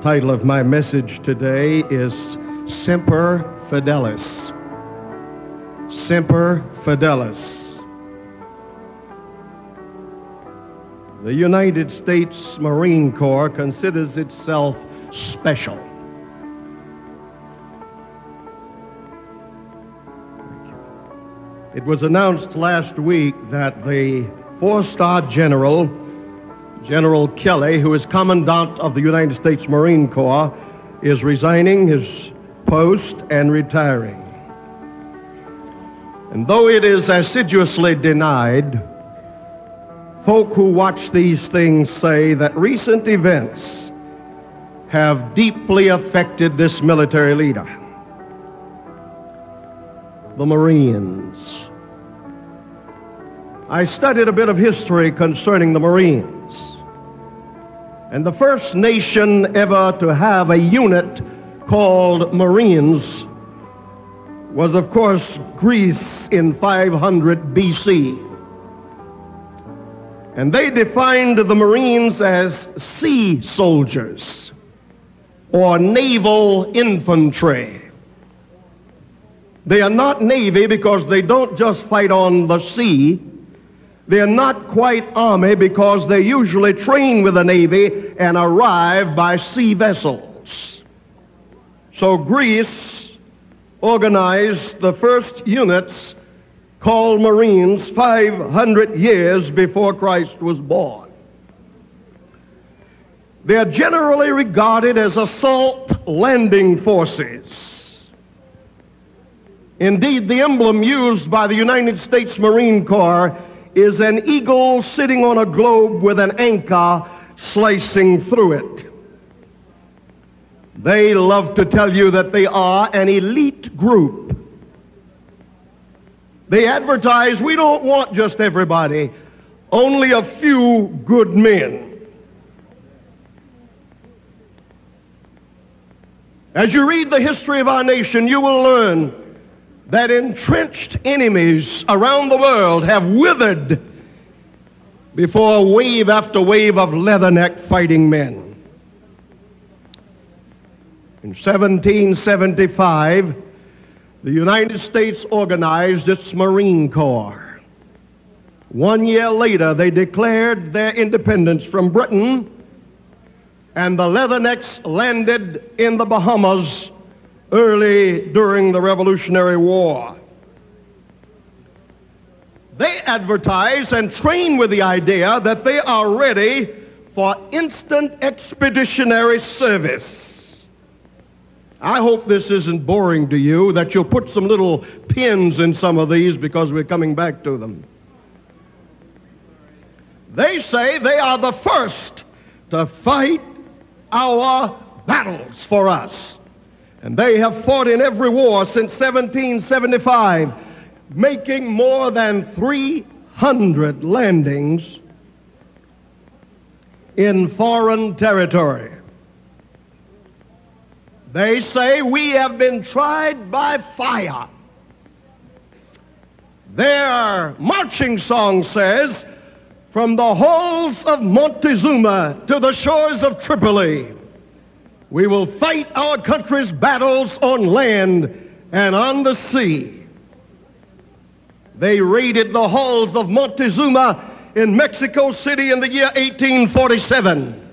title of my message today is Semper Fidelis. Semper Fidelis. The United States Marine Corps considers itself special. It was announced last week that the four star general, General Kelley, who is Commandant of the United States Marine Corps, is resigning his post and retiring. And though it is assiduously denied, folk who watch these things say that recent events have deeply affected this military leader. The Marines. I studied a bit of history concerning the Marines. And the first nation ever to have a unit called Marines was, of course, Greece in 500 BC. And they defined the Marines as sea soldiers or naval infantry. They are not Navy because they don't just fight on the sea. They're not quite Army because they usually train with the Navy and arrive by sea vessels. So Greece organized the first units called Marines 500 years before Christ was born. They are generally regarded as assault landing forces. Indeed, the emblem used by the United States Marine Corps is an eagle sitting on a globe with an anchor slicing through it. They love to tell you that they are an elite group. They advertise we don't want just everybody, only a few good men. As you read the history of our nation, you will learn that entrenched enemies around the world have withered before wave after wave of leatherneck fighting men. In 1775, the United States organized its Marine Corps. One year later, they declared their independence from Britain, and the Leathernecks landed in the Bahamas early during the Revolutionary War. They advertise and train with the idea that they are ready for instant expeditionary service. I hope this isn't boring to you, that you'll put some little pins in some of these because we're coming back to them. They say they are the first to fight our battles for us. And they have fought in every war since 1775, making more than 300 landings in foreign territory. They say we have been tried by fire. Their marching song says, from the halls of Montezuma to the shores of Tripoli, we will fight our country's battles on land and on the sea. They raided the halls of Montezuma in Mexico City in the year 1847.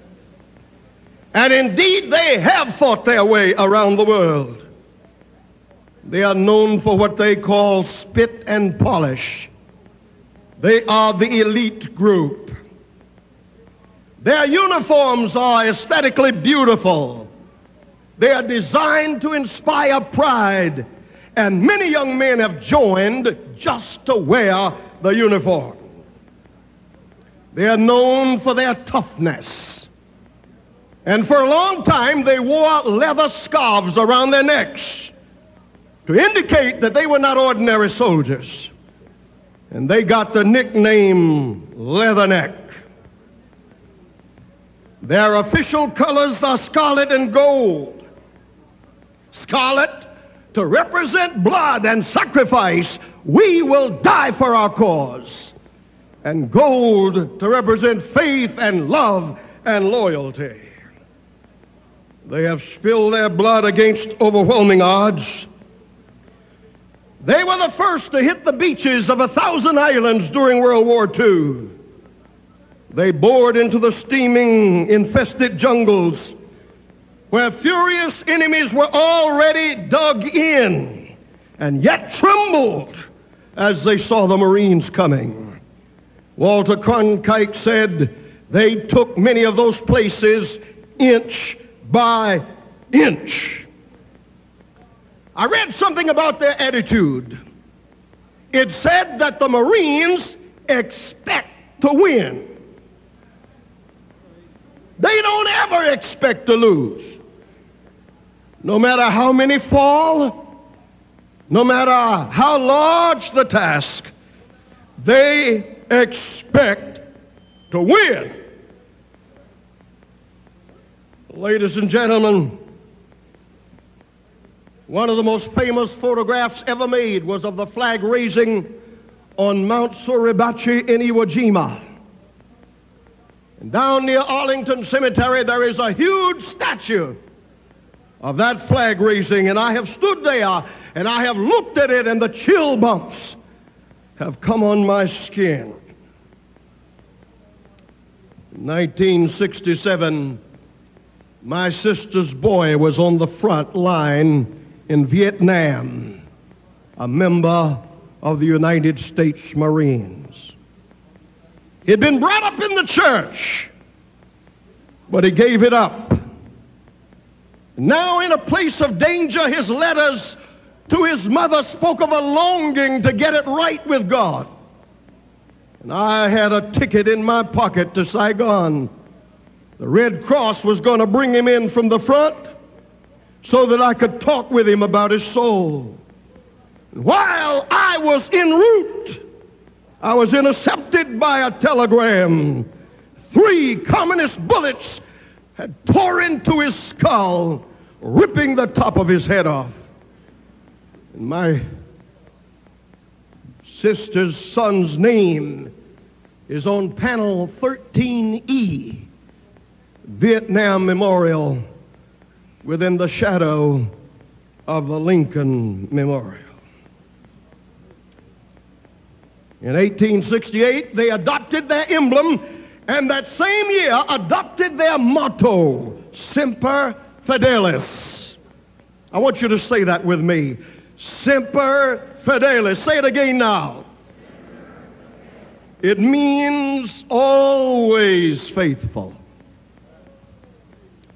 And indeed, they have fought their way around the world. They are known for what they call spit and polish. They are the elite group. Their uniforms are aesthetically beautiful. They are designed to inspire pride. And many young men have joined just to wear the uniform. They are known for their toughness. And for a long time, they wore leather scarves around their necks to indicate that they were not ordinary soldiers. And they got the nickname Leatherneck. Their official colors are scarlet and gold. Scarlet to represent blood and sacrifice. We will die for our cause. And gold to represent faith and love and loyalty. They have spilled their blood against overwhelming odds. They were the first to hit the beaches of a thousand islands during World War II. They bored into the steaming, infested jungles where furious enemies were already dug in and yet trembled as they saw the Marines coming. Walter Cronkite said they took many of those places inch by inch. I read something about their attitude. It said that the Marines expect to win. They don't ever expect to lose. No matter how many fall, no matter how large the task, they expect to win. Ladies and gentlemen, one of the most famous photographs ever made was of the flag raising on Mount Suribachi in Iwo Jima. And down near Arlington Cemetery, there is a huge statue of that flag raising, and I have stood there and I have looked at it, and the chill bumps have come on my skin. In 1967, my sister's boy was on the front line in Vietnam, a member of the United States Marines. He'd been brought up in the church, but he gave it up. Now, in a place of danger, his letters to his mother spoke of a longing to get it right with God. And I had a ticket in my pocket to Saigon. The Red Cross was going to bring him in from the front so that I could talk with him about his soul. While I was en route, I was intercepted by a telegram. Three communist bullets had tore into his skull, ripping the top of his head off. And my sister's son's name is on panel 13E, Vietnam Memorial, within the shadow of the Lincoln Memorial. In 1868, they adopted their emblem, and that same year adopted their motto, Semper Fidelis. I want you to say that with me. Semper Fidelis. Say it again now. It means always faithful.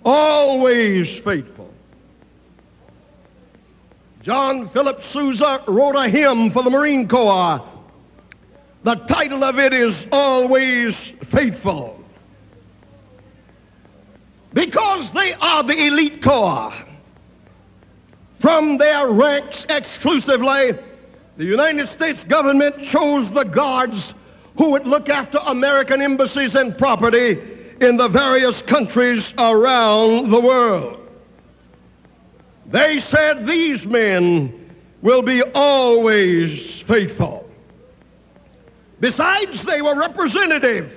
Always faithful. John Philip Sousa wrote a hymn for the Marine Corps the title of it is Always Faithful. Because they are the elite corps. From their ranks exclusively, the United States government chose the guards who would look after American embassies and property in the various countries around the world. They said these men will be always faithful. Besides, they were representative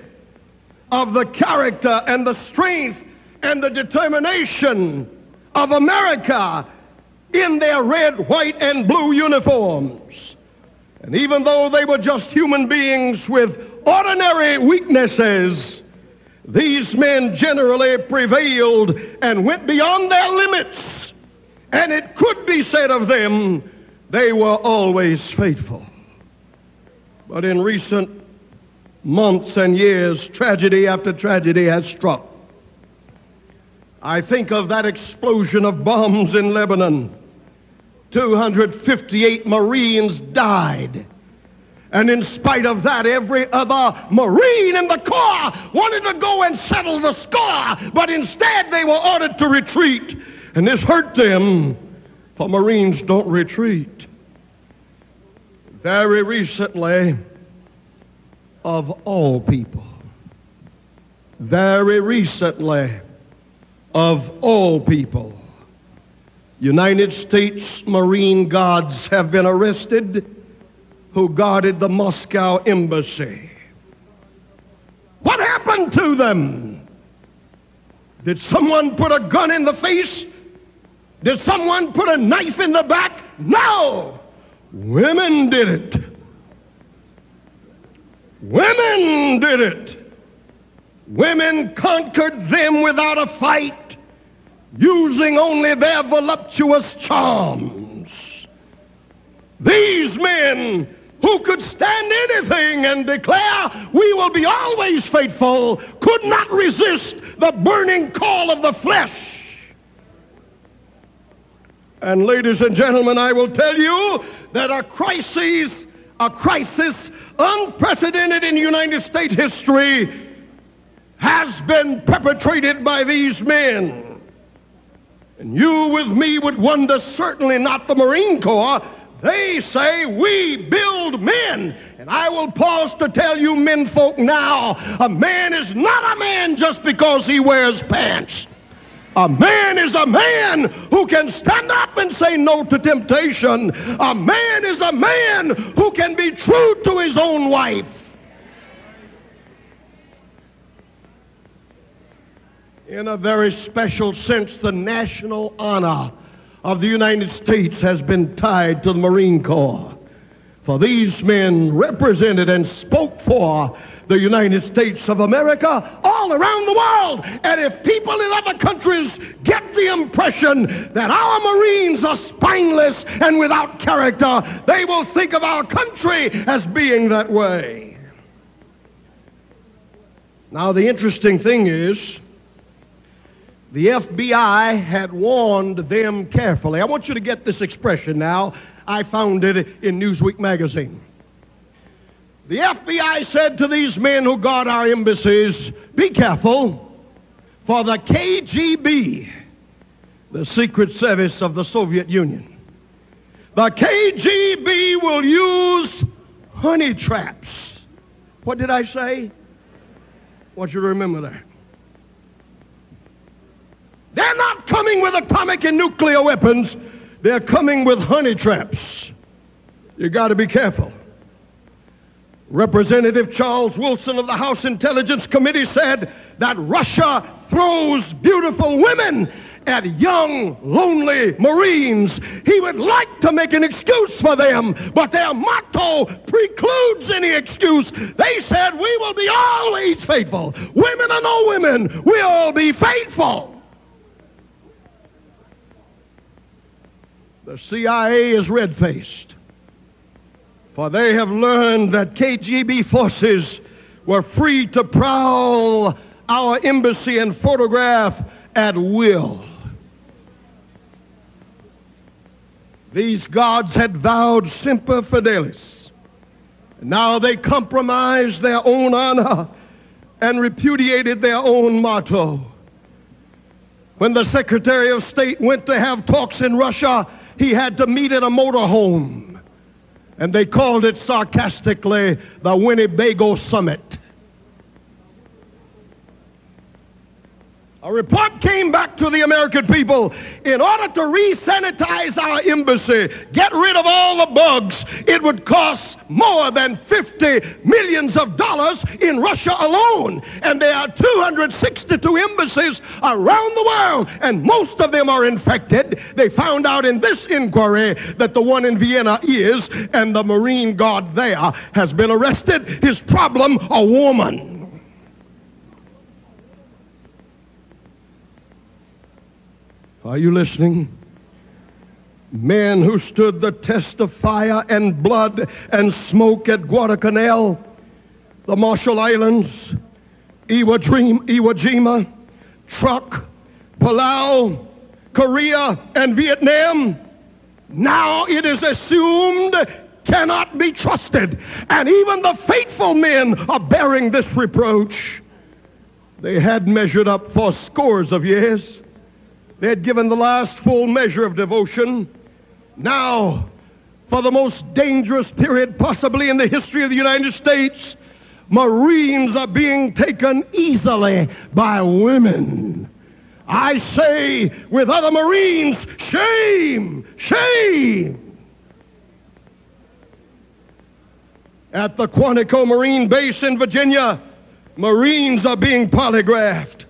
of the character and the strength and the determination of America in their red, white, and blue uniforms. And even though they were just human beings with ordinary weaknesses, these men generally prevailed and went beyond their limits. And it could be said of them, they were always faithful. But in recent months and years, tragedy after tragedy has struck. I think of that explosion of bombs in Lebanon. 258 Marines died. And in spite of that, every other Marine in the Corps wanted to go and settle the score, but instead they were ordered to retreat. And this hurt them, for Marines don't retreat. Very recently, of all people, very recently, of all people, United States Marine Guards have been arrested who guarded the Moscow embassy. What happened to them? Did someone put a gun in the face? Did someone put a knife in the back? No! Women did it. Women did it. Women conquered them without a fight, using only their voluptuous charms. These men who could stand anything and declare, We will be always faithful, could not resist the burning call of the flesh. And, ladies and gentlemen, I will tell you that a crisis, a crisis unprecedented in United States history, has been perpetrated by these men. And you with me would wonder, certainly not the Marine Corps, they say we build men. And I will pause to tell you, men folk, now a man is not a man just because he wears pants. A man is a man who can stand up and say no to temptation. A man is a man who can be true to his own wife. In a very special sense, the national honor of the United States has been tied to the Marine Corps. For these men represented and spoke for the United States of America all around the world. And if people in other countries get the impression that our Marines are spineless and without character, they will think of our country as being that way. Now, the interesting thing is, the FBI had warned them carefully. I want you to get this expression now. I found it in Newsweek magazine. The FBI said to these men who guard our embassies, Be careful, for the KGB, the Secret Service of the Soviet Union, the KGB will use honey traps. What did I say? Want you to remember that. They're not coming with atomic and nuclear weapons. They're coming with honey traps. You got to be careful. Representative Charles Wilson of the House Intelligence Committee said that Russia throws beautiful women at young, lonely Marines. He would like to make an excuse for them, but their motto precludes any excuse. They said, We will be always faithful. Women or no women, we'll be faithful. The CIA is red faced, for they have learned that KGB forces were free to prowl our embassy and photograph at will. These gods had vowed semper fidelis. Now they compromised their own honor and repudiated their own motto. When the Secretary of State went to have talks in Russia, he had to meet in a motorhome. And they called it sarcastically the Winnebago Summit. A report came back to the American people. In order to re-sanitize our embassy, get rid of all the bugs, it would cost more than 50 millions of dollars in Russia alone. And there are 262 embassies around the world, and most of them are infected. They found out in this inquiry that the one in Vienna is, and the Marine Guard there has been arrested. His problem, a woman. Are you listening? Men who stood the test of fire and blood and smoke at Guadalcanal, the Marshall Islands, Iwo Jima, Truk, Palau, Korea, and Vietnam, now it is assumed cannot be trusted. And even the faithful men are bearing this reproach. They had measured up for scores of years. They had given the last full measure of devotion. Now, for the most dangerous period possibly in the history of the United States, Marines are being taken easily by women. I say with other Marines, shame, shame. At the Quantico Marine Base in Virginia, Marines are being polygraphed.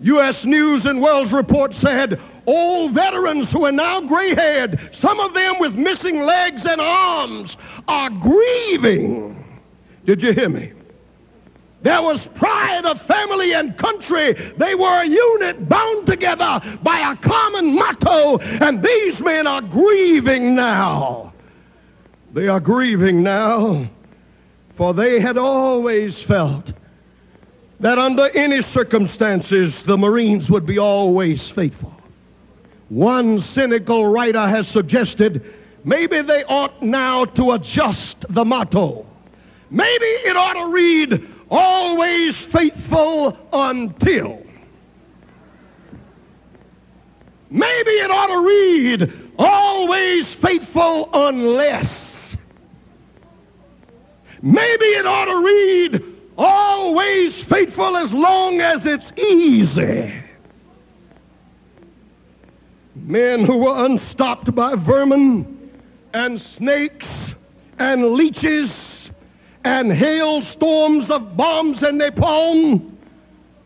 U.S. News and World Report said old veterans who are now gray haired, some of them with missing legs and arms, are grieving. Did you hear me? There was pride of family and country. They were a unit bound together by a common motto, and these men are grieving now. They are grieving now, for they had always felt that under any circumstances the Marines would be always faithful. One cynical writer has suggested maybe they ought now to adjust the motto. Maybe it ought to read, always faithful until. Maybe it ought to read, always faithful unless. Maybe it ought to read, always faithful as long as it's easy. Men who were unstopped by vermin and snakes and leeches and hailstorms of bombs and napalm.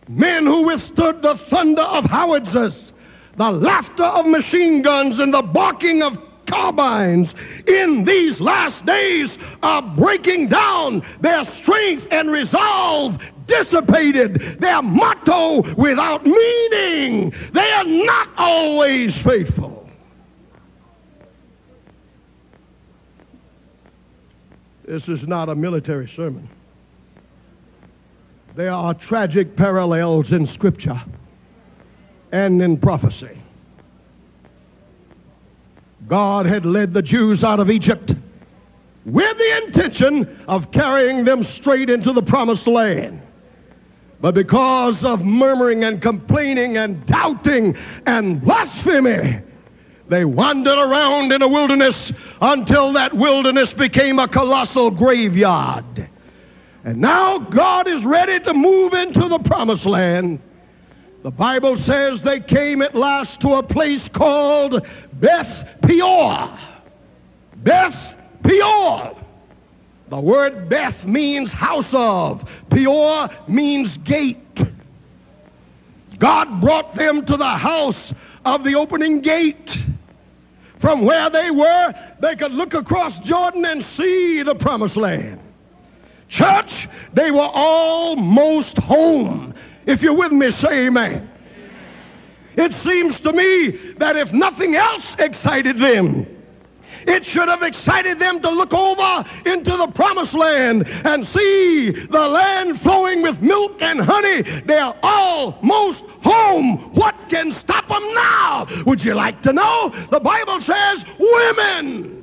Men who withstood the thunder of howitzers, the laughter of machine guns, and the barking of carbines in these last days are breaking down their strength and resolve dissipated, their motto without meaning. They are not always faithful. This is not a military sermon. There are tragic parallels in Scripture and in prophecy. God had led the Jews out of Egypt with the intention of carrying them straight into the promised land. But because of murmuring and complaining and doubting and blasphemy, they wandered around in a wilderness until that wilderness became a colossal graveyard. And now God is ready to move into the promised land. The Bible says they came at last to a place called Beth Peor. Beth Peor. The word Beth means house of, Peor means gate. God brought them to the house of the opening gate. From where they were, they could look across Jordan and see the promised land. Church, they were almost home. If you're with me, say amen. It seems to me that if nothing else excited them, it should have excited them to look over into the promised land and see the land flowing with milk and honey. They're almost home. What can stop them now? Would you like to know? The Bible says women.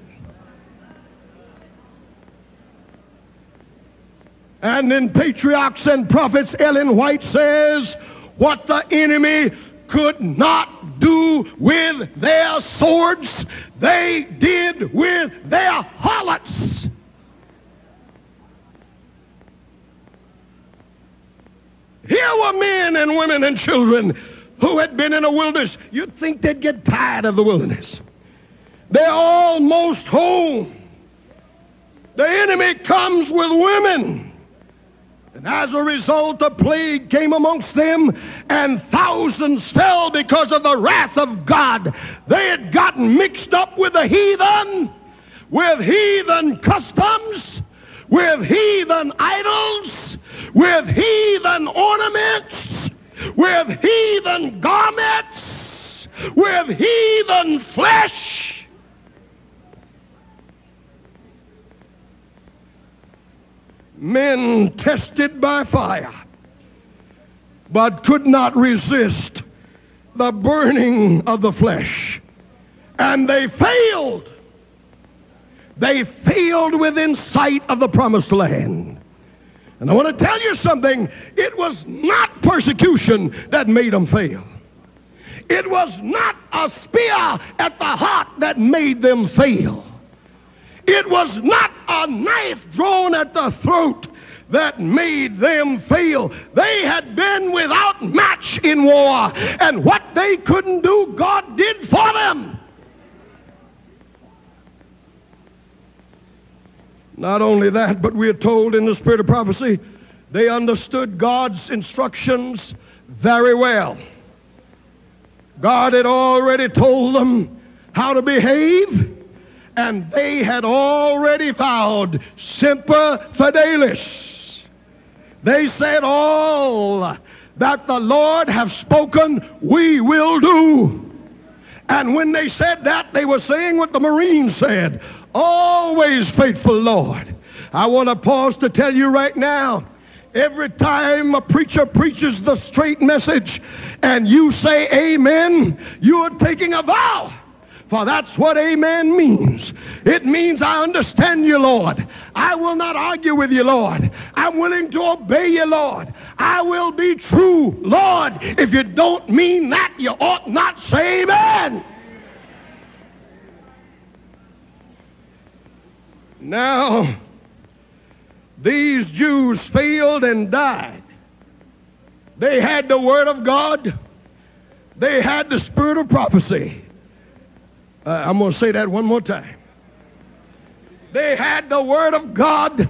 And in Patriarchs and Prophets, Ellen White says, what the enemy could not do with their swords, they did with their harlots. Here were men and women and children who had been in a wilderness. You'd think they'd get tired of the wilderness. They're almost home. The enemy comes with women. And as a result, a plague came amongst them, and thousands fell because of the wrath of God. They had gotten mixed up with the heathen, with heathen customs, with heathen idols, with heathen ornaments, with heathen garments, with heathen flesh. Men tested by fire, but could not resist the burning of the flesh. And they failed. They failed within sight of the promised land. And I want to tell you something. It was not persecution that made them fail. It was not a spear at the heart that made them fail. It was not a knife drawn at the throat that made them fail. They had been without match in war, and what they couldn't do, God did for them. Not only that, but we are told in the spirit of prophecy, they understood God's instructions very well. God had already told them how to behave, and they had already vowed semper fidelis. They said, All that the Lord have spoken, we will do. And when they said that, they were saying what the Marines said Always faithful, Lord. I want to pause to tell you right now every time a preacher preaches the straight message and you say amen, you're taking a vow. For that's what amen means. It means I understand you, Lord. I will not argue with you, Lord. I'm willing to obey you, Lord. I will be true, Lord. If you don't mean that, you ought not say amen. Now, these Jews failed and died. They had the Word of God, they had the Spirit of prophecy. Uh, I'm going to say that one more time. They had the Word of God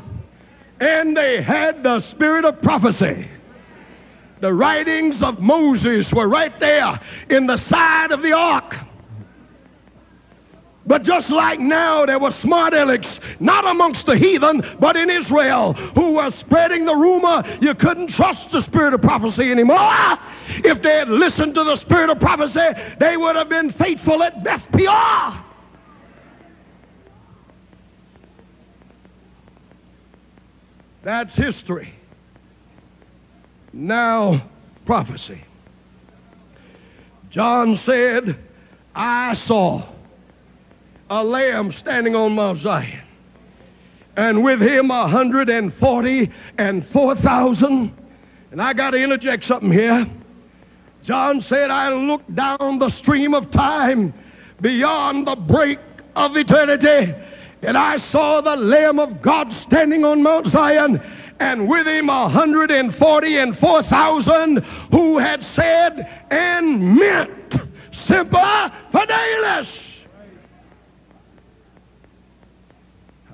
and they had the Spirit of prophecy. The writings of Moses were right there in the side of the ark. But just like now, there were smart alecks, not amongst the heathen, but in Israel, who were spreading the rumor you couldn't trust the spirit of prophecy anymore. If they had listened to the spirit of prophecy, they would have been faithful at Beth Peor. That's history. Now, prophecy. John said, I saw a lamb standing on Mount Zion, and with him a hundred and forty and four thousand. And I got to interject something here. John said, I looked down the stream of time beyond the break of eternity, and I saw the Lamb of God standing on Mount Zion, and with him a hundred and forty and four thousand who had said and meant semper fidelis.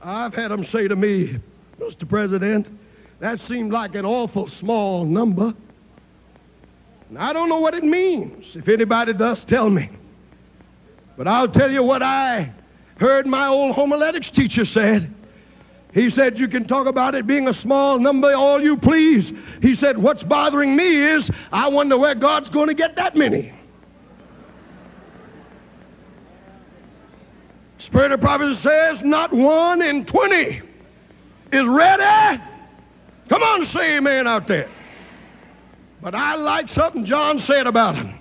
I've had them say to me, Mr. President, that seemed like an awful small number. And I don't know what it means. If anybody does, tell me. But I'll tell you what I heard my old homiletics teacher said. He said, You can talk about it being a small number all you please. He said, What's bothering me is I wonder where God's going to get that many. Spirit of prophecy says not one in 20 is ready. Come on, say amen out there. But I like something John said about them.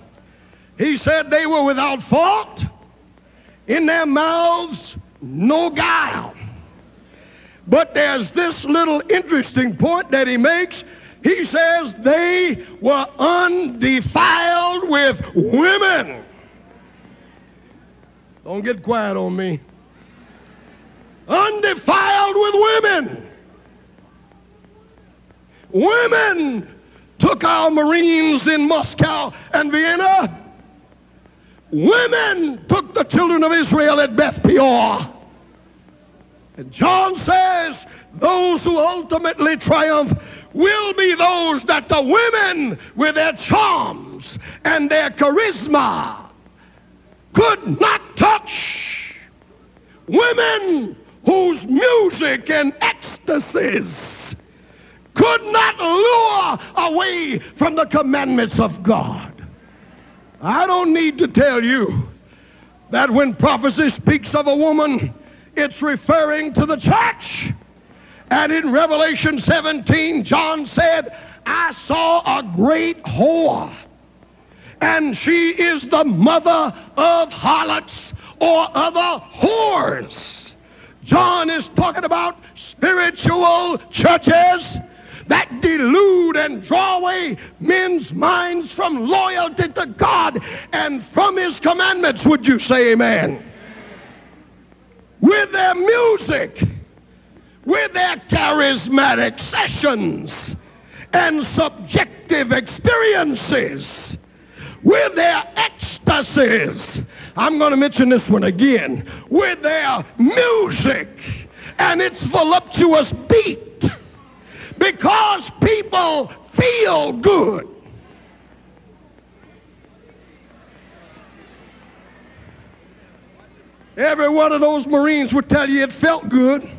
He said they were without fault, in their mouths, no guile. But there's this little interesting point that he makes. He says they were undefiled with women. Don't get quiet on me. Undefiled with women. Women took our Marines in Moscow and Vienna. Women took the children of Israel at Beth Peor. And John says those who ultimately triumph will be those that the women with their charms and their charisma could not touch. Women whose music and ecstasies could not lure away from the commandments of God. I don't need to tell you that when prophecy speaks of a woman, it's referring to the church. And in Revelation 17, John said, I saw a great whore and she is the mother of harlots or other whores. John is talking about spiritual churches that delude and draw away men's minds from loyalty to God and from his commandments. Would you say amen? With their music, with their charismatic sessions and subjective experiences with their ecstasies. I'm going to mention this one again. With their music and its voluptuous beat. Because people feel good. Every one of those Marines would tell you it felt good.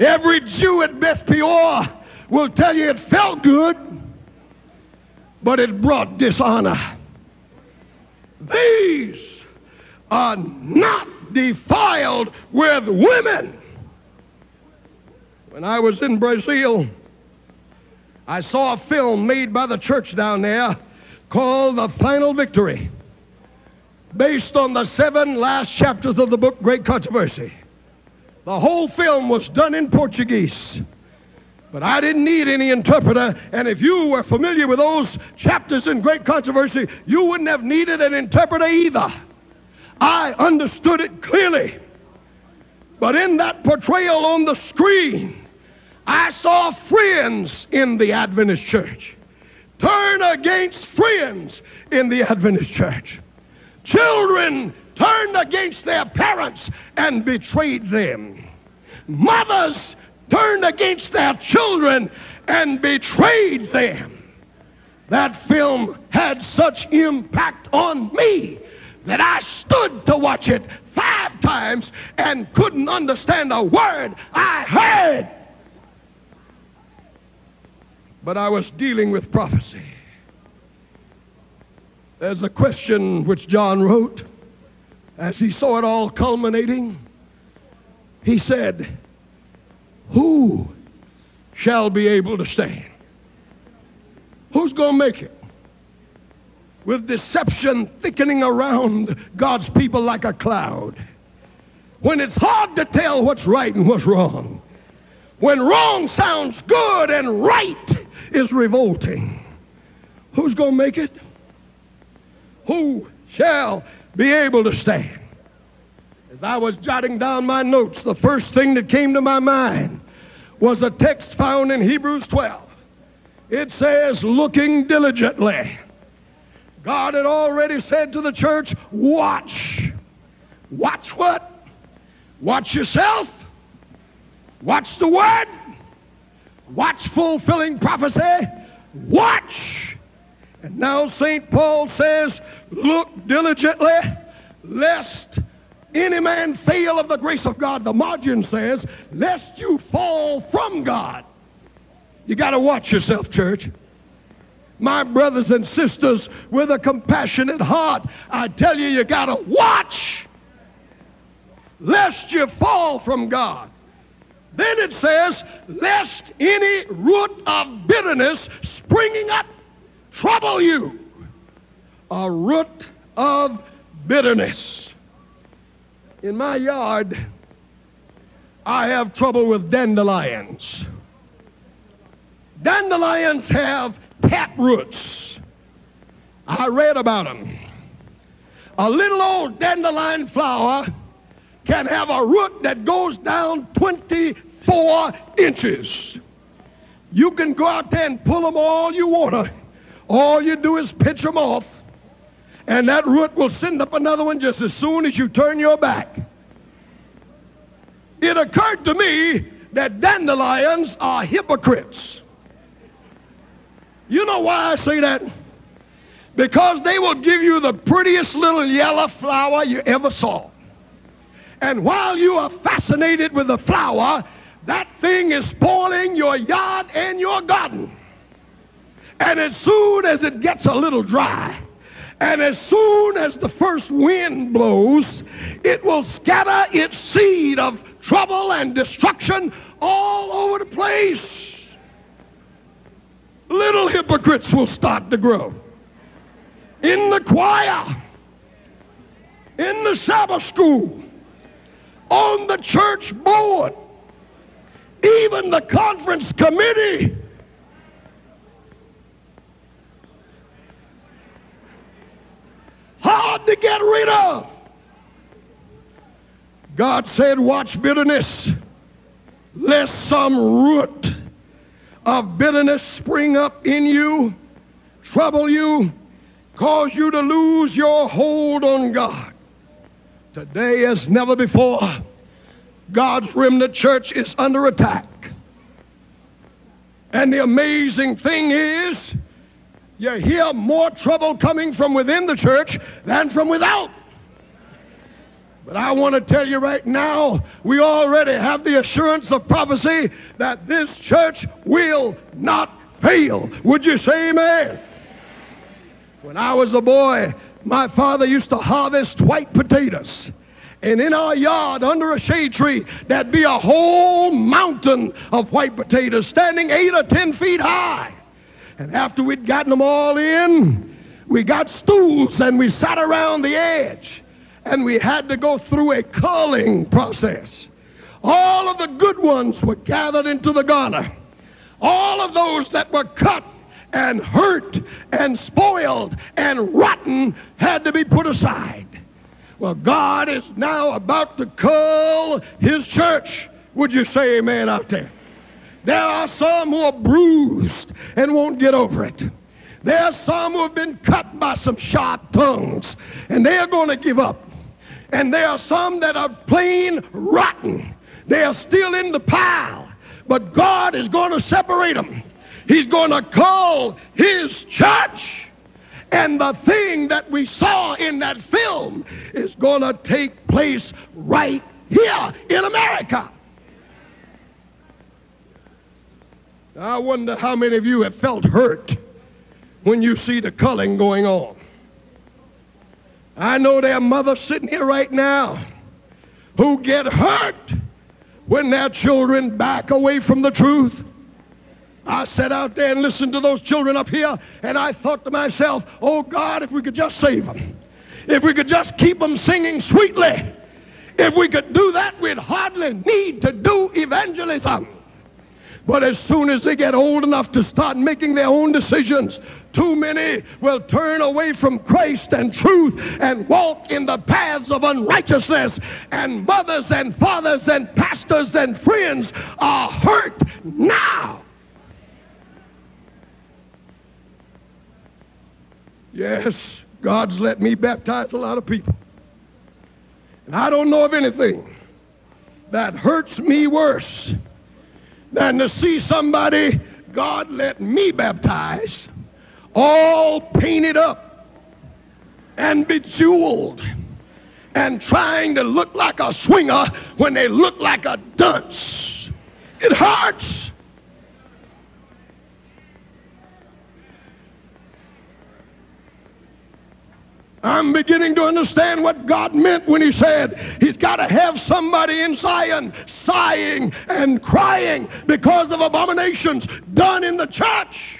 Every Jew at Beth Peor will tell you it felt good but it brought dishonor. These are not defiled with women. When I was in Brazil, I saw a film made by the church down there called The Final Victory, based on the seven last chapters of the book Great Controversy. The whole film was done in Portuguese. But I didn't need any interpreter, and if you were familiar with those chapters in Great Controversy, you wouldn't have needed an interpreter either. I understood it clearly. But in that portrayal on the screen, I saw friends in the Adventist church turn against friends in the Adventist church. Children turned against their parents and betrayed them. Mothers turned against their children and betrayed them. That film had such impact on me that I stood to watch it five times and couldn't understand a word I heard. But I was dealing with prophecy. There's a question which John wrote as he saw it all culminating. He said, Who shall be able to stand? Who's going to make it? With deception thickening around God's people like a cloud. When it's hard to tell what's right and what's wrong. When wrong sounds good and right is revolting. Who's going to make it? Who shall be able to stand? As I was jotting down my notes, the first thing that came to my mind was a text found in Hebrews 12. It says, looking diligently. God had already said to the church, watch. Watch what? Watch yourself. Watch the word. Watch fulfilling prophecy. Watch. And now St. Paul says, look diligently, lest any man fail of the grace of God. The margin says, lest you fall from God. You got to watch yourself, church. My brothers and sisters, with a compassionate heart, I tell you, you got to watch lest you fall from God. Then it says, lest any root of bitterness springing up trouble you. A root of bitterness. In my yard, I have trouble with dandelions. Dandelions have tap roots. I read about them. A little old dandelion flower can have a root that goes down 24 inches. You can go out there and pull them all you want to. All you do is pinch them off, and that root will send up another one just as soon as you turn your back. It occurred to me that dandelions are hypocrites. You know why I say that? Because they will give you the prettiest little yellow flower you ever saw. And while you are fascinated with the flower, that thing is spoiling your yard and your garden. And as soon as it gets a little dry, and as soon as the first wind blows, it will scatter its seed of trouble and destruction all over the place. Little hypocrites will start to grow. In the choir, in the Sabbath school, on the church board, even the conference committee. Hard to get rid of. God said, Watch bitterness, lest some root of bitterness spring up in you, trouble you, cause you to lose your hold on God. Today, as never before, God's remnant church is under attack. And the amazing thing is, you hear more trouble coming from within the church than from without. But I want to tell you right now, we already have the assurance of prophecy that this church will not fail. Would you say amen? When I was a boy, my father used to harvest white potatoes. And in our yard, under a shade tree, there'd be a whole mountain of white potatoes standing eight or ten feet high. And after we'd gotten them all in, we got stools and we sat around the edge and we had to go through a culling process. All of the good ones were gathered into the garner. All of those that were cut and hurt and spoiled and rotten had to be put aside. Well, God is now about to cull his church. Would you say amen out there? There are some who are bruised and won't get over it. There are some who have been cut by some sharp tongues and they are going to give up. And there are some that are plain rotten. They are still in the pile. But God is going to separate them. He's going to call his church. And the thing that we saw in that film is going to take place right here in America. I wonder how many of you have felt hurt when you see the culling going on. I know there are mothers sitting here right now who get hurt when their children back away from the truth. I sat out there and listened to those children up here, and I thought to myself, oh God, if we could just save them, if we could just keep them singing sweetly, if we could do that, we'd hardly need to do evangelism. But as soon as they get old enough to start making their own decisions, too many will turn away from Christ and truth and walk in the paths of unrighteousness. And mothers and fathers and pastors and friends are hurt now. Yes, God's let me baptize a lot of people. And I don't know of anything that hurts me worse than to see somebody God let me baptize all painted up and bejeweled and trying to look like a swinger when they look like a dunce. It hurts. I'm beginning to understand what God meant when He said He's got to have somebody in Zion sighing and crying because of abominations done in the church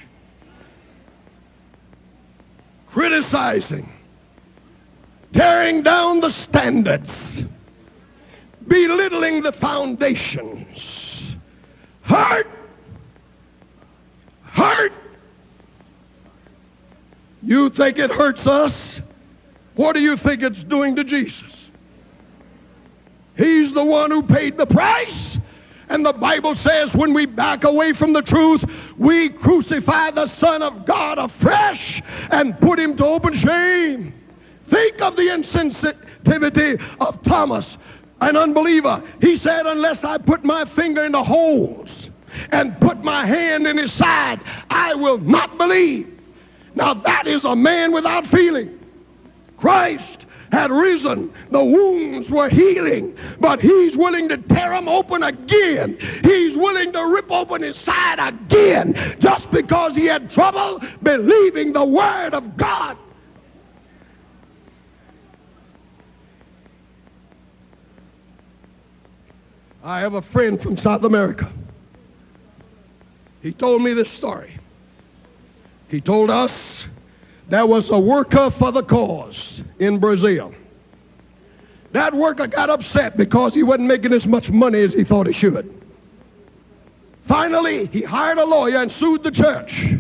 criticizing, tearing down the standards, belittling the foundations, hurt, hurt. You think it hurts us? What do you think it's doing to Jesus? He's the one who paid the price. And the Bible says when we back away from the truth, we crucify the Son of God afresh and put him to open shame. Think of the insensitivity of Thomas, an unbeliever. He said, Unless I put my finger in the holes and put my hand in his side, I will not believe. Now that is a man without feeling. Christ had risen. The wounds were healing, but he's willing to tear them open again. He's willing to rip open his side again just because he had trouble believing the word of God. I have a friend from South America. He told me this story. He told us there was a worker for the cause in Brazil. That worker got upset because he wasn't making as much money as he thought he should. Finally, he hired a lawyer and sued the church.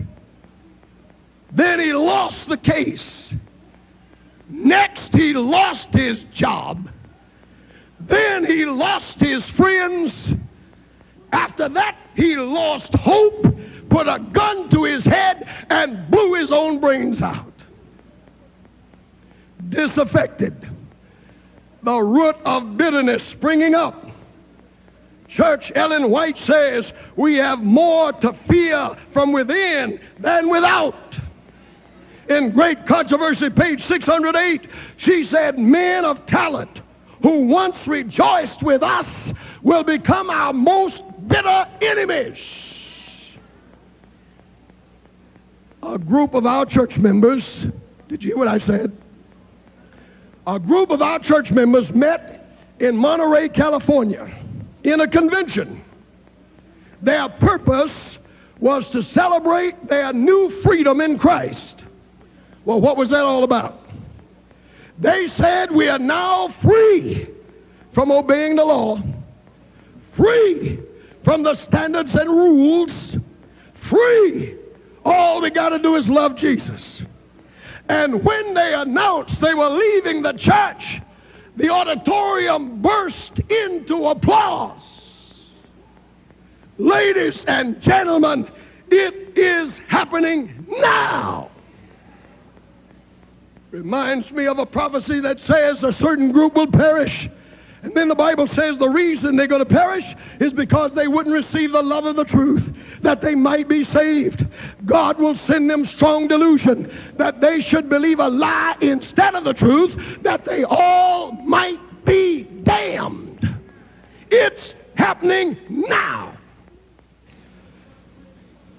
Then he lost the case. Next, he lost his job. Then he lost his friends. After that, he lost hope put a gun to his head and blew his own brains out. Disaffected. The root of bitterness springing up. Church Ellen White says we have more to fear from within than without. In Great Controversy, page 608, she said, Men of talent who once rejoiced with us will become our most bitter enemies. A group of our church members, did you hear what I said? A group of our church members met in Monterey, California, in a convention. Their purpose was to celebrate their new freedom in Christ. Well, what was that all about? They said we are now free from obeying the law, free from the standards and rules, free. All we got to do is love Jesus. And when they announced they were leaving the church, the auditorium burst into applause. Ladies and gentlemen, it is happening now. Reminds me of a prophecy that says a certain group will perish. And then the Bible says the reason they're going to perish is because they wouldn't receive the love of the truth, that they might be saved. God will send them strong delusion that they should believe a lie instead of the truth, that they all might be damned. It's happening now.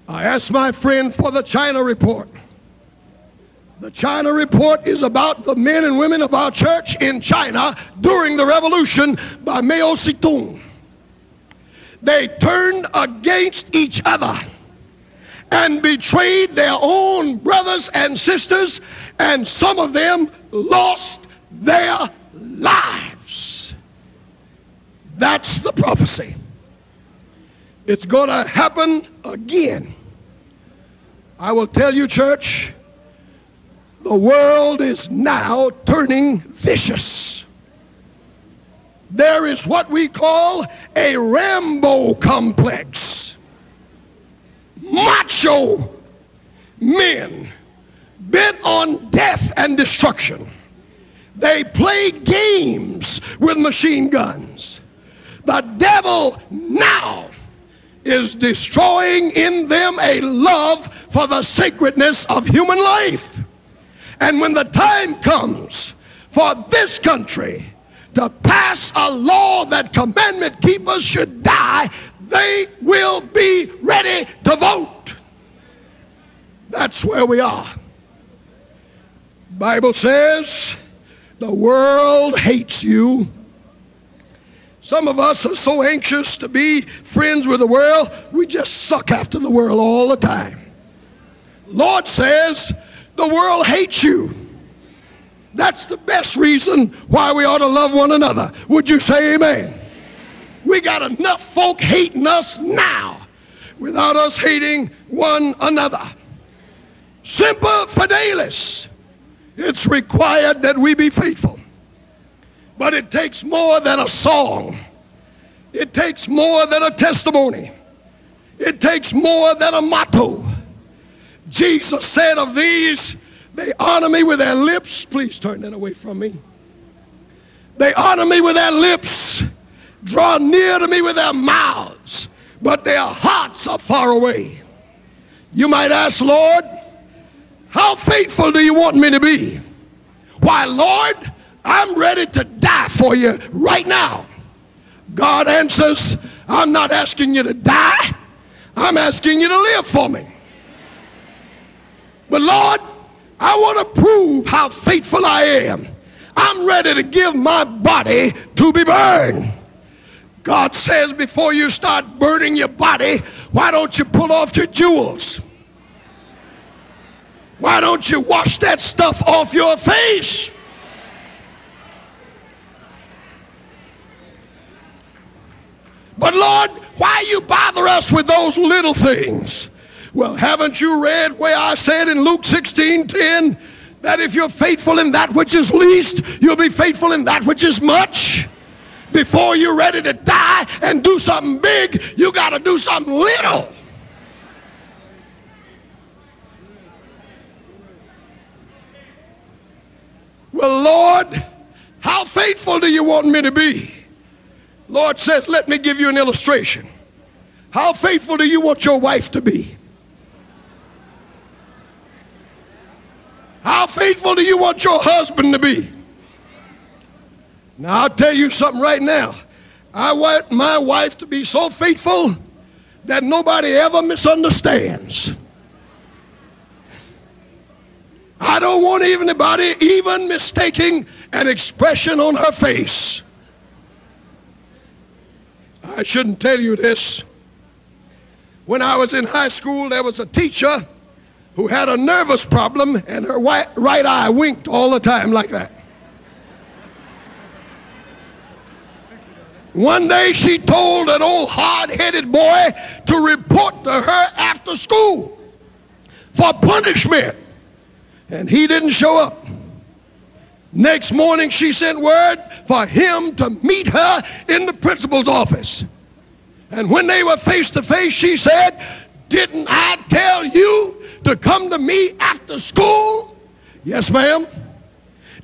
I asked my friend for the China report. The China Report is about the men and women of our church in China during the revolution by Mao Zedong. They turned against each other and betrayed their own brothers and sisters, and some of them lost their lives. That's the prophecy. It's going to happen again. I will tell you, church, the world is now turning vicious. There is what we call a Rambo complex. Macho men bent on death and destruction. They play games with machine guns. The devil now is destroying in them a love for the sacredness of human life. And when the time comes for this country to pass a law that commandment keepers should die, they will be ready to vote. That's where we are. Bible says the world hates you. Some of us are so anxious to be friends with the world, we just suck after the world all the time. Lord says the world hates you. That's the best reason why we ought to love one another. Would you say amen? We got enough folk hating us now without us hating one another. Semper fidelis. It's required that we be faithful. But it takes more than a song. It takes more than a testimony. It takes more than a motto. Jesus said of these, they honor me with their lips. Please turn that away from me. They honor me with their lips, draw near to me with their mouths, but their hearts are far away. You might ask, Lord, how faithful do you want me to be? Why, Lord, I'm ready to die for you right now. God answers, I'm not asking you to die, I'm asking you to live for me. But Lord, I want to prove how faithful I am. I'm ready to give my body to be burned. God says before you start burning your body, why don't you pull off your jewels? Why don't you wash that stuff off your face? But Lord, why you bother us with those little things? Well, haven't you read where I said in Luke 16 10 that if you're faithful in that which is least, you'll be faithful in that which is much? Before you're ready to die and do something big, you got to do something little. Well, Lord, how faithful do you want me to be? Lord says, let me give you an illustration. How faithful do you want your wife to be? How faithful do you want your husband to be? Now, I'll tell you something right now. I want my wife to be so faithful that nobody ever misunderstands. I don't want anybody even mistaking an expression on her face. I shouldn't tell you this. When I was in high school, there was a teacher who had a nervous problem, and her right eye winked all the time like that. One day she told an old hard headed boy to report to her after school for punishment, and he didn't show up. Next morning, she sent word for him to meet her in the principal's office. And when they were face to face, she said, Didn't I tell you to come to me after school? Yes, ma'am.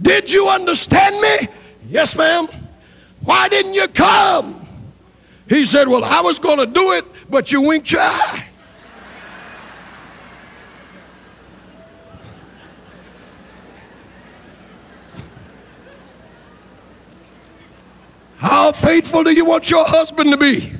Did you understand me? Yes, ma'am. Why didn't you come? He said, Well, I was going to do it, but you winked your eye. How faithful do you want your husband to be?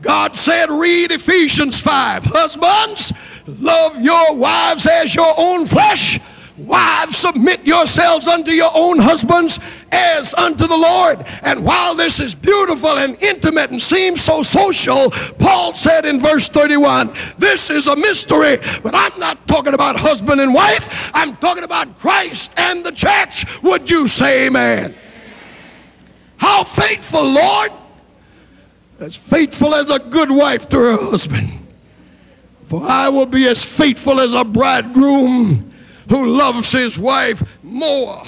God said, read Ephesians 5. Husbands, love your wives as your own flesh. Wives, submit yourselves unto your own husbands as unto the Lord. And while this is beautiful and intimate and seems so social, Paul said in verse 31, this is a mystery, but I'm not talking about husband and wife. I'm talking about Christ and the church. Would you say amen? How faithful, Lord as faithful as a good wife to her husband. For I will be as faithful as a bridegroom who loves his wife more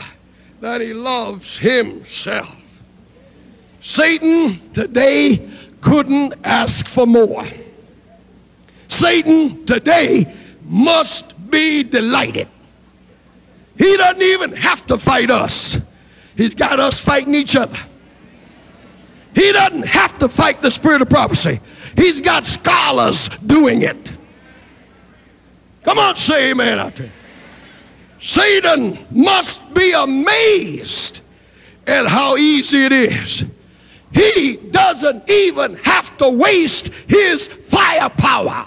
than he loves himself. Satan today couldn't ask for more. Satan today must be delighted. He doesn't even have to fight us. He's got us fighting each other. He doesn't have to fight the spirit of prophecy. He's got scholars doing it. Come on, say amen out there. Satan must be amazed at how easy it is. He doesn't even have to waste his firepower.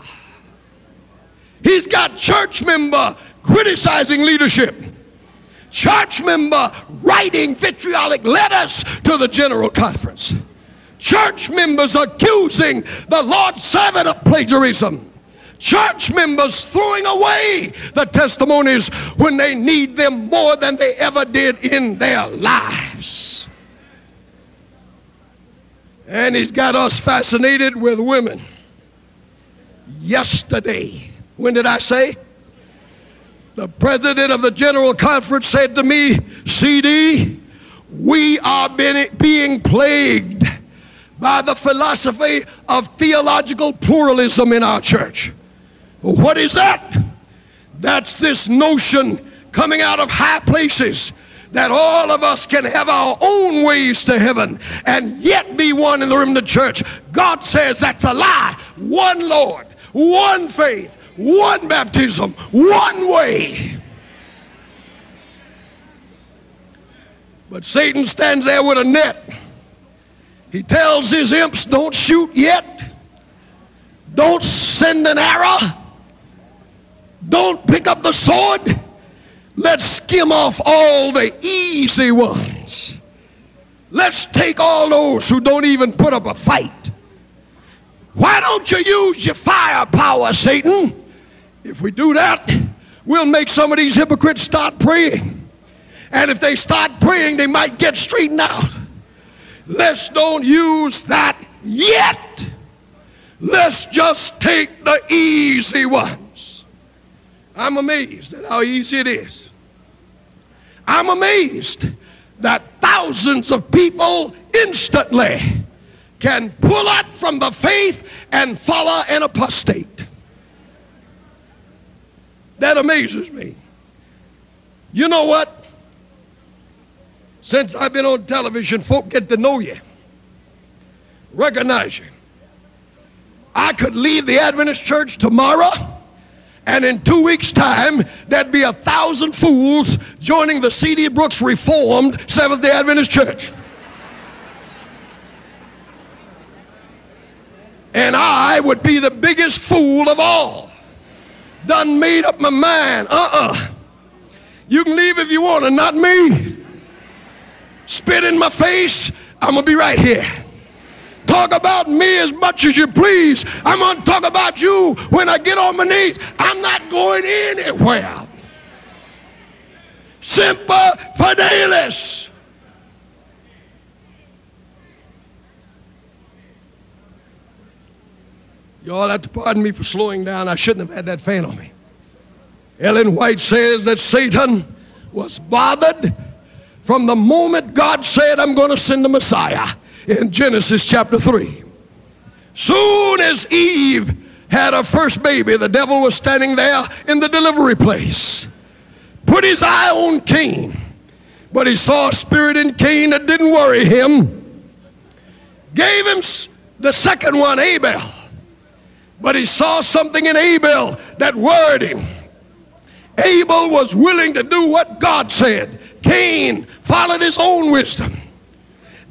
He's got church member criticizing leadership. Church member writing vitriolic letters to the general conference church members accusing the Lord's servant of plagiarism. Church members throwing away the testimonies when they need them more than they ever did in their lives. And he's got us fascinated with women. Yesterday, when did I say? The president of the General Conference said to me, CD, we are being plagued by the philosophy of theological pluralism in our church. What is that? That's this notion coming out of high places that all of us can have our own ways to heaven and yet be one in the room of the church. God says that's a lie. One Lord, one faith, one baptism, one way. But Satan stands there with a net he tells his imps, don't shoot yet. Don't send an arrow. Don't pick up the sword. Let's skim off all the easy ones. Let's take all those who don't even put up a fight. Why don't you use your firepower, Satan? If we do that, we'll make some of these hypocrites start praying. And if they start praying, they might get straightened out. Let's don't use that yet. Let's just take the easy ones. I'm amazed at how easy it is. I'm amazed that thousands of people instantly can pull out from the faith and follow an apostate. That amazes me. You know what? Since I've been on television, folk get to know you, recognize you. I could leave the Adventist church tomorrow And in two weeks' time, there'd be a thousand fools joining the C.D. Brooks Reformed Seventh day Adventist Church. And I would be the biggest fool of all. Done made up my mind. Uh uh-uh. uh You can leave if you want to, not me. Spit in my face, I'm going to be right here. Talk about me as much as you please. I'm going to talk about you when I get on my knees. I'm not going anywhere. Semper Fidelis. Y'all have to pardon me for slowing down. I shouldn't have had that fan on me. Ellen White says that Satan was bothered from the moment God said, I'm going to send the Messiah in Genesis chapter 3. Soon as Eve had her first baby, the devil was standing there in the delivery place. Put his eye on Cain, but he saw a spirit in Cain that didn't worry him. Gave him the second one, Abel, but he saw something in Abel that worried him. Abel was willing to do what God said. Cain followed his own wisdom.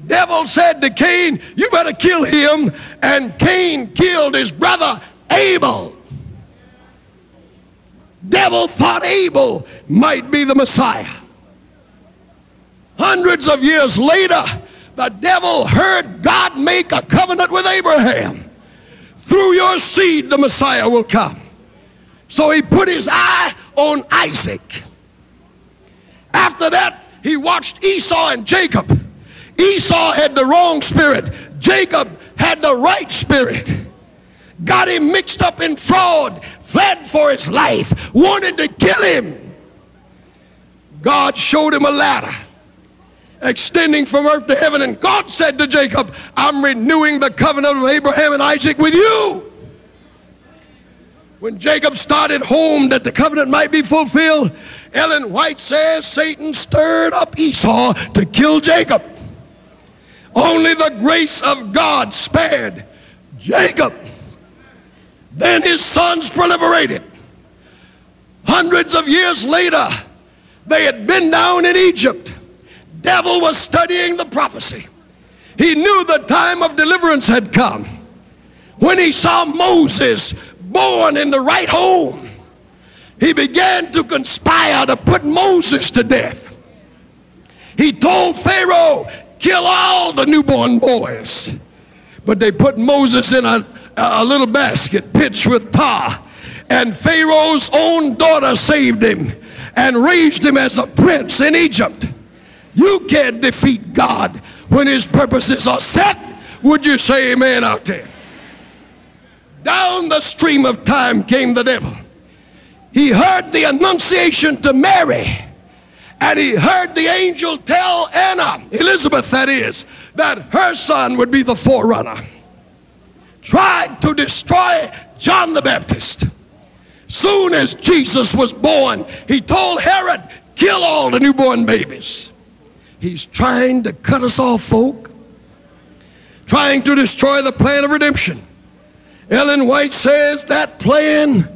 Devil said to Cain, You better kill him. And Cain killed his brother Abel. Devil thought Abel might be the Messiah. Hundreds of years later, the devil heard God make a covenant with Abraham. Through your seed, the Messiah will come. So he put his eye on Isaac. After that, he watched Esau and Jacob. Esau had the wrong spirit. Jacob had the right spirit. Got him mixed up in fraud, fled for his life, wanted to kill him. God showed him a ladder extending from earth to heaven, and God said to Jacob, I'm renewing the covenant of Abraham and Isaac with you. When Jacob started home that the covenant might be fulfilled, Ellen White says Satan stirred up Esau to kill Jacob. Only the grace of God spared Jacob. Then his sons proliferated. Hundreds of years later, they had been down in Egypt. Devil was studying the prophecy. He knew the time of deliverance had come. When he saw Moses born in the right home, he began to conspire to put Moses to death. He told Pharaoh, kill all the newborn boys. But they put Moses in a, a little basket pitched with tar. And Pharaoh's own daughter saved him and raised him as a prince in Egypt. You can't defeat God when his purposes are set. Would you say amen out there? Down the stream of time came the devil. He heard the annunciation to Mary and he heard the angel tell Anna, Elizabeth that is, that her son would be the forerunner. Tried to destroy John the Baptist. Soon as Jesus was born, he told Herod, kill all the newborn babies. He's trying to cut us off, folk. Trying to destroy the plan of redemption. Ellen White says that plan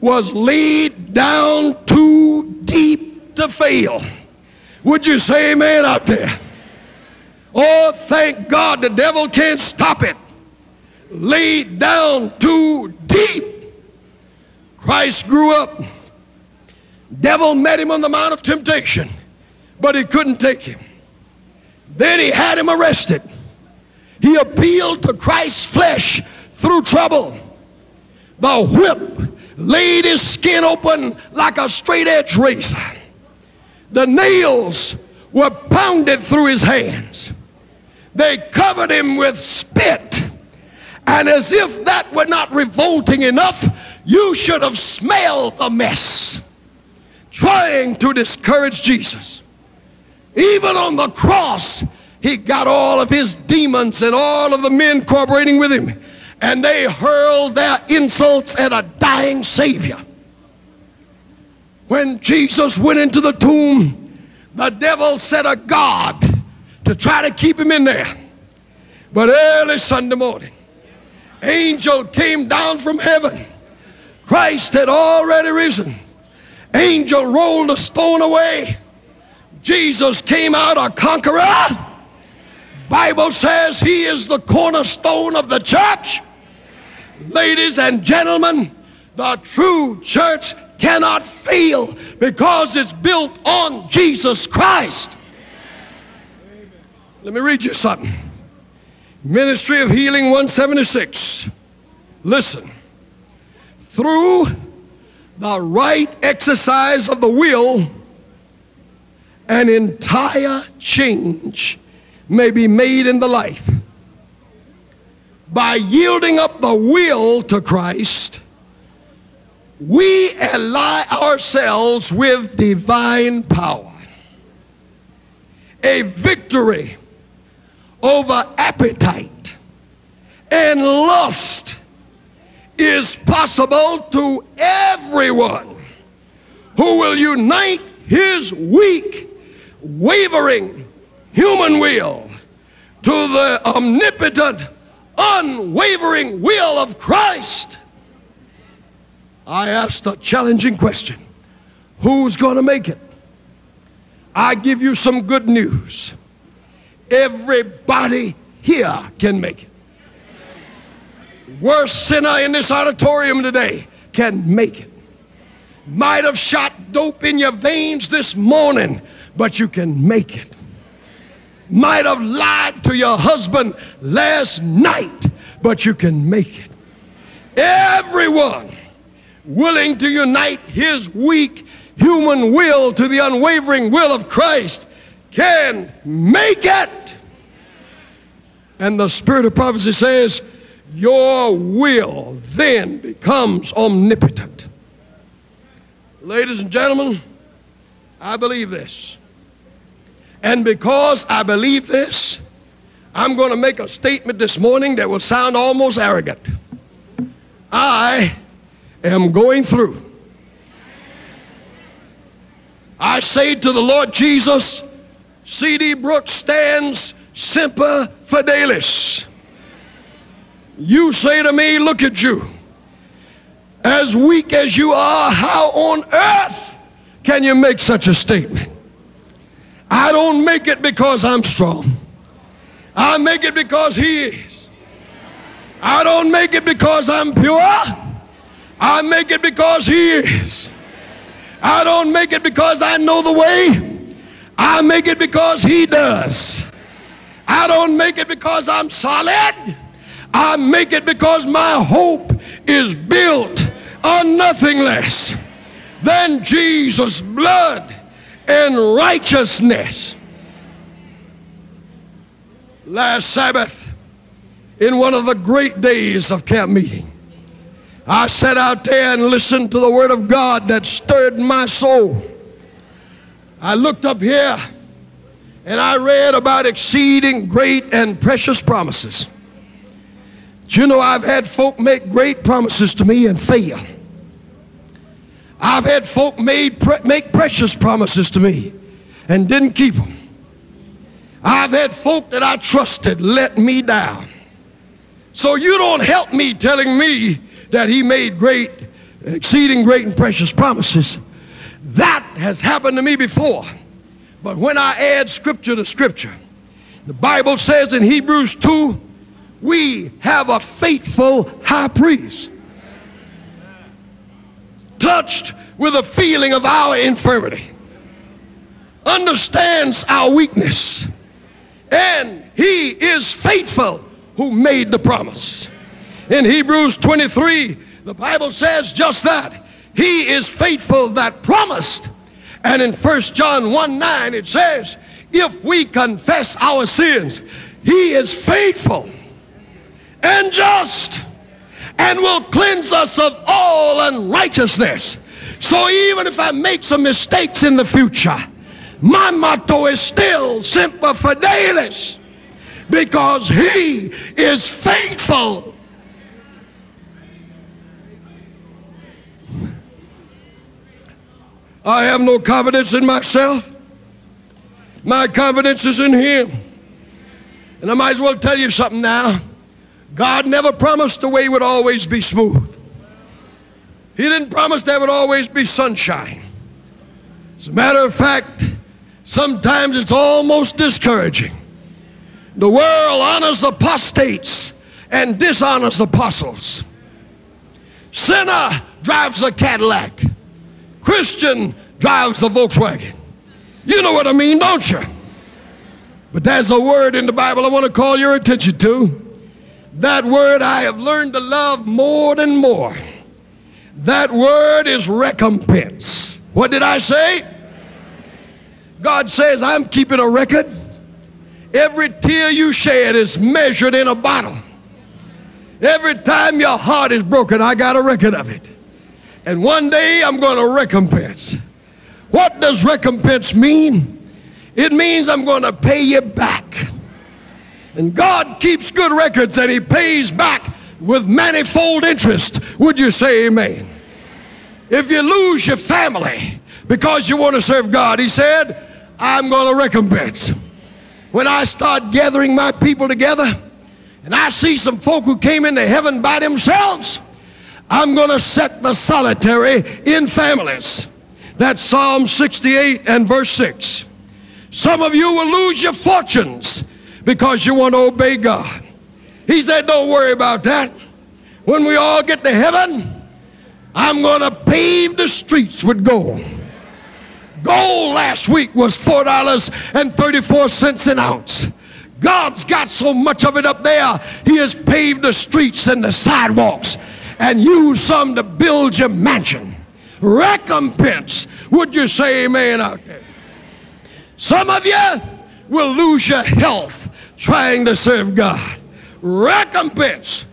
was laid down too deep to fail. Would you say amen out there? Oh, thank God the devil can't stop it. Laid down too deep. Christ grew up. Devil met him on the Mount of Temptation, but he couldn't take him. Then he had him arrested. He appealed to Christ's flesh through trouble. The whip laid his skin open like a straight edge razor. The nails were pounded through his hands. They covered him with spit. And as if that were not revolting enough, you should have smelled the mess. Trying to discourage Jesus. Even on the cross, he got all of his demons and all of the men cooperating with him. And they hurled their insults at a dying Savior. When Jesus went into the tomb, the devil set a guard to try to keep him in there. But early Sunday morning, angel came down from heaven, Christ had already risen. Angel rolled the stone away. Jesus came out a conqueror. Bible says he is the cornerstone of the church. Ladies and gentlemen, the true church cannot fail because it's built on Jesus Christ. Let me read you something. Ministry of Healing 176. Listen. Through the right exercise of the will, an entire change may be made in the life. By yielding up the will to Christ, we ally ourselves with divine power. A victory over appetite and lust is possible to everyone who will unite his weak, wavering human will to the omnipotent, unwavering will of Christ. I asked a challenging question Who's going to make it? I give you some good news. Everybody here can make it. Worst sinner in this auditorium today can make it. Might have shot dope in your veins this morning, but you can make it. Might have lied to your husband last night, but you can make it. Everyone willing to unite his weak human will to the unwavering will of Christ can make it. And the spirit of prophecy says, Your will then becomes omnipotent. Ladies and gentlemen, I believe this. And because I believe this, I'm going to make a statement this morning that will sound almost arrogant. I am going through. I say to the Lord Jesus, C.D. Brooks stands semper fidelis. You say to me, look at you. As weak as you are, how on earth can you make such a statement? I don't make it because I'm strong. I make it because He is. I don't make it because I'm pure. I make it because He is. I don't make it because I know the way. I make it because He does. I don't make it because I'm solid. I make it because my hope is built on nothing less than Jesus' blood and righteousness. Last Sabbath, in one of the great days of camp meeting, I sat out there and listened to the Word of God that stirred my soul. I looked up here and I read about exceeding great and precious promises. Do you know I've had folk make great promises to me and fail? I've had folk made pre- make precious promises to me and didn't keep them. I've had folk that I trusted let me down. So you don't help me telling me that he made great, exceeding great and precious promises. That has happened to me before. But when I add scripture to scripture, the Bible says in Hebrews 2, we have a faithful high priest. Touched with a feeling of our infirmity, understands our weakness, and he is faithful who made the promise. In Hebrews 23, the Bible says just that. He is faithful that promised. And in 1 John 1 9, it says, if we confess our sins, he is faithful and just and will cleanse us of all unrighteousness. So even if I make some mistakes in the future, my motto is still Semper Fidelis because he is faithful I have no confidence in myself. My confidence is in Him. And I might as well tell you something now. God never promised the way would always be smooth. He didn't promise there would always be sunshine. As a matter of fact, sometimes it's almost discouraging. The world honors apostates and dishonors apostles. Sinner drives a Cadillac. Christian drives a Volkswagen. You know what I mean, don't you? But there's a word in the Bible I want to call your attention to. That word I have learned to love more and more. That word is recompense. What did I say? God says, I'm keeping a record. Every tear you shed is measured in a bottle. Every time your heart is broken, I got a record of it. And one day I'm going to recompense. What does recompense mean? It means I'm going to pay you back. And God keeps good records and He pays back with manifold interest. Would you say amen? If you lose your family because you want to serve God, He said, I'm going to recompense. When I start gathering my people together and I see some folk who came into heaven by themselves, I'm going to set the solitary in families. That's Psalm 68 and verse 6. Some of you will lose your fortunes because you want to obey God. He said, Don't worry about that. When we all get to heaven, I'm going to pave the streets with gold. Gold last week was $4.34 an ounce. God's got so much of it up there, He has paved the streets and the sidewalks and used some to build your mansion. Recompense. Would you say amen out there? Some of you will lose your health trying to serve God. Recompense.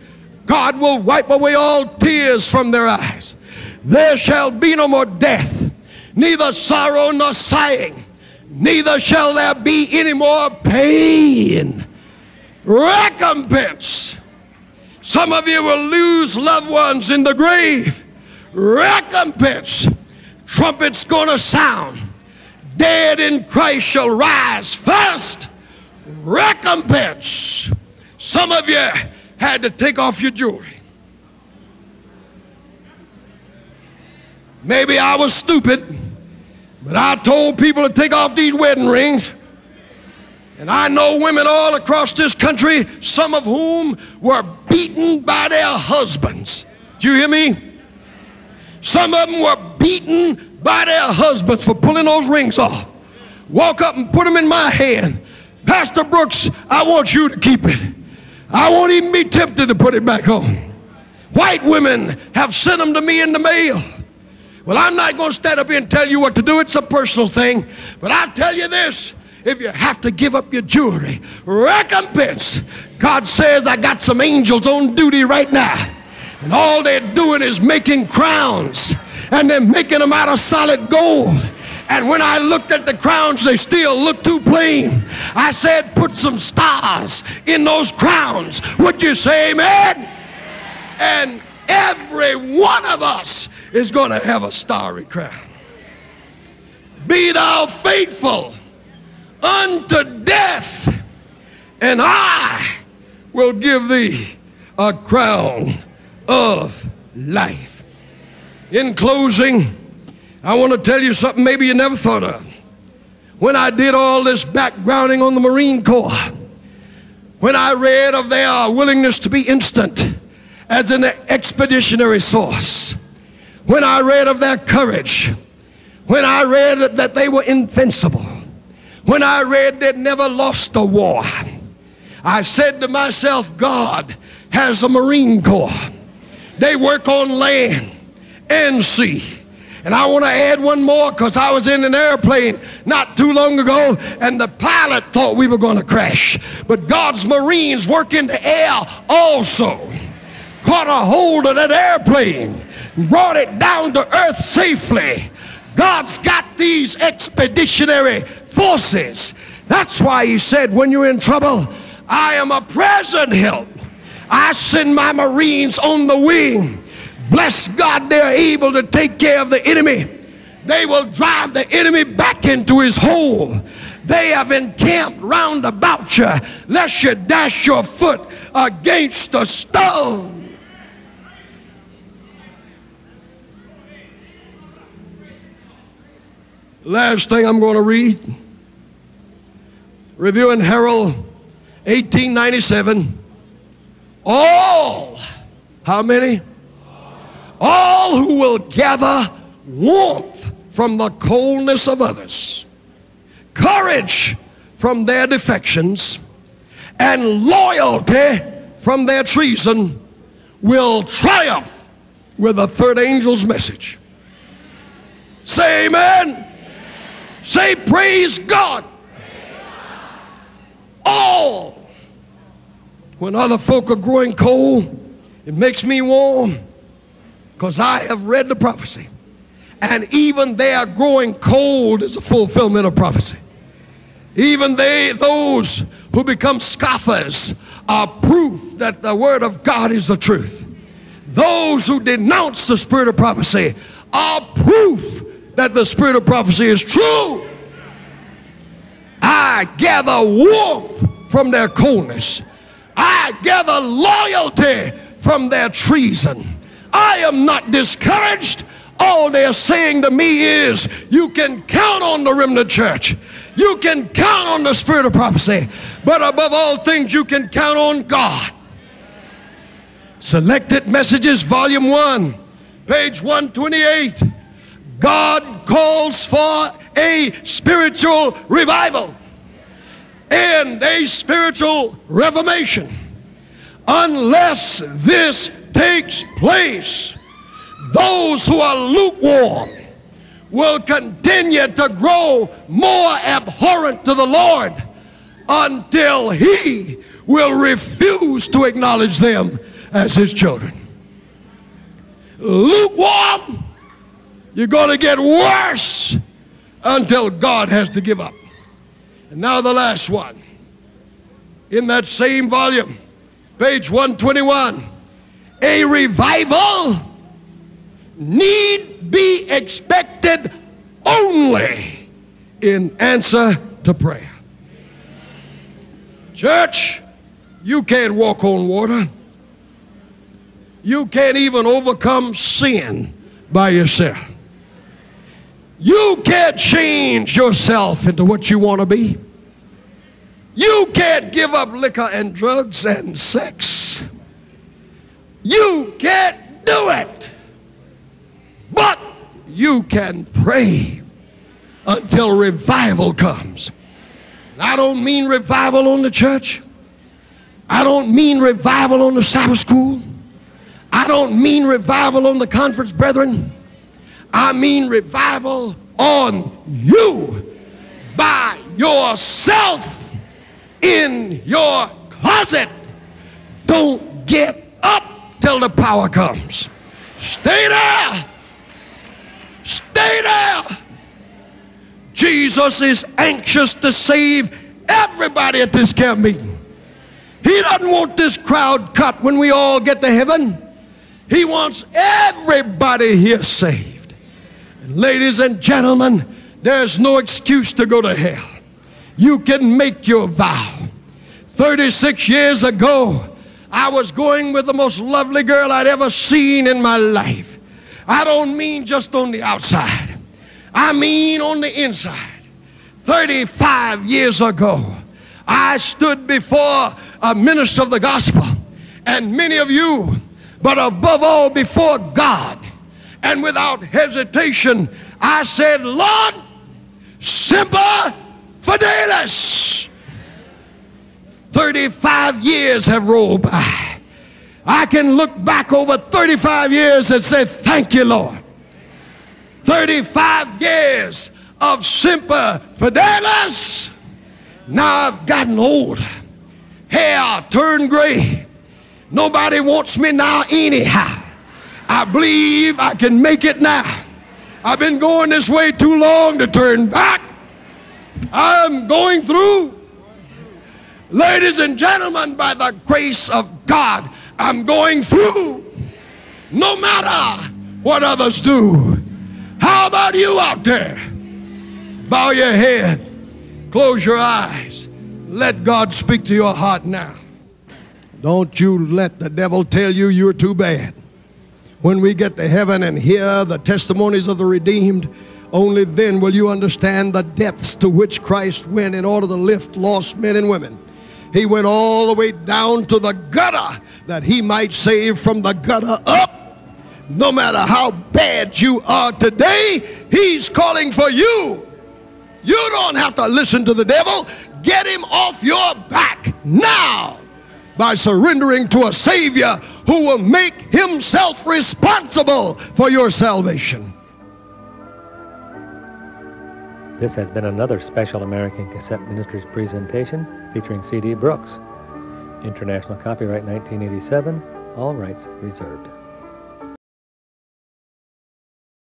God will wipe away all tears from their eyes. There shall be no more death, neither sorrow nor sighing, neither shall there be any more pain. Recompense. Some of you will lose loved ones in the grave. Recompense. Trumpets gonna sound dead in Christ shall rise first. Recompense. Some of you had to take off your jewelry. Maybe I was stupid, but I told people to take off these wedding rings. And I know women all across this country, some of whom were beaten by their husbands. Do you hear me? Some of them were beaten by their husbands for pulling those rings off. Walk up and put them in my hand. Pastor Brooks, I want you to keep it. I won't even be tempted to put it back on. White women have sent them to me in the mail. Well, I'm not going to stand up here and tell you what to do. It's a personal thing. But I'll tell you this if you have to give up your jewelry, recompense. God says, I got some angels on duty right now. And all they're doing is making crowns and they're making them out of solid gold. And when I looked at the crowns, they still looked too plain. I said, put some stars in those crowns. Would you say amen? And every one of us is going to have a starry crown. Be thou faithful unto death, and I will give thee a crown of life. In closing, I want to tell you something maybe you never thought of. When I did all this backgrounding on the Marine Corps, when I read of their willingness to be instant as an expeditionary source, when I read of their courage, when I read that they were invincible, when I read they'd never lost a war, I said to myself, God has a Marine Corps. They work on land and sea. And I want to add one more because I was in an airplane not too long ago and the pilot thought we were going to crash. But God's Marines work in the air also. Caught a hold of that airplane, brought it down to earth safely. God's got these expeditionary forces. That's why he said, when you're in trouble, I am a present help. I send my Marines on the wing Bless God, they are able to take care of the enemy. They will drive the enemy back into his hole. They have encamped round about you, lest you dash your foot against a stone. Last thing I'm going to read Review and Herald, 1897. All, how many? All who will gather warmth from the coldness of others, courage from their defections, and loyalty from their treason will triumph with the third angel's message. Say amen. amen. Say praise God. All. When other folk are growing cold, it makes me warm because I have read the prophecy. And even they are growing cold is a fulfillment of prophecy. Even they, those who become scoffers are proof that the word of God is the truth. Those who denounce the spirit of prophecy are proof that the spirit of prophecy is true. I gather warmth from their coldness. I gather loyalty from their treason. I am not discouraged. All they're saying to me is, you can count on the remnant church. You can count on the spirit of prophecy. But above all things, you can count on God. Selected Messages, Volume 1, page 128. God calls for a spiritual revival and a spiritual reformation. Unless this takes place, those who are lukewarm will continue to grow more abhorrent to the Lord until He will refuse to acknowledge them as His children. Lukewarm, you're going to get worse until God has to give up. And now the last one. In that same volume, page 121, a revival need be expected only in answer to prayer. Church, you can't walk on water. You can't even overcome sin by yourself. You can't change yourself into what you want to be. You can't give up liquor and drugs and sex. You can't do it. But you can pray until revival comes. I don't mean revival on the church. I don't mean revival on the Sabbath school. I don't mean revival on the conference, brethren. I mean revival on you by yourself in your closet. Don't get up till the power comes. Stay there. Stay there. Jesus is anxious to save everybody at this camp meeting. He doesn't want this crowd cut when we all get to heaven. He wants everybody here saved. And ladies and gentlemen, there's no excuse to go to hell. You can make your vow. 36 years ago, I was going with the most lovely girl I'd ever seen in my life. I don't mean just on the outside, I mean on the inside. 35 years ago, I stood before a minister of the gospel, and many of you, but above all before God, and without hesitation, I said, Lord, Semper Fidelis. 35 years have rolled by. I can look back over 35 years and say, Thank you, Lord. 35 years of Semper Fidelis. Now I've gotten older. Hair turned gray. Nobody wants me now, anyhow. I believe I can make it now. I've been going this way too long to turn back. I'm going through. Ladies and gentlemen, by the grace of God, I'm going through no matter what others do. How about you out there? Bow your head, close your eyes, let God speak to your heart now. Don't you let the devil tell you you're too bad. When we get to heaven and hear the testimonies of the redeemed, Only then will you understand the depths to which Christ went in order to lift lost men and women. He went all the way down to the gutter that he might save from the gutter up. No matter how bad you are today, he's calling for you. You don't have to listen to the devil. Get him off your back now by surrendering to a Savior who will make himself responsible for your salvation. This has been another special American Cassette Ministries presentation featuring C.D. Brooks. International copyright 1987, all rights reserved.